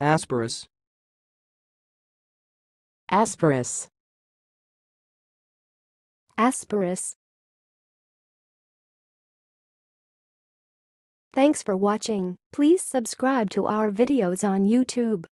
Asperus. Asperus. Asperus. Thanks for watching. Please subscribe to our videos on YouTube.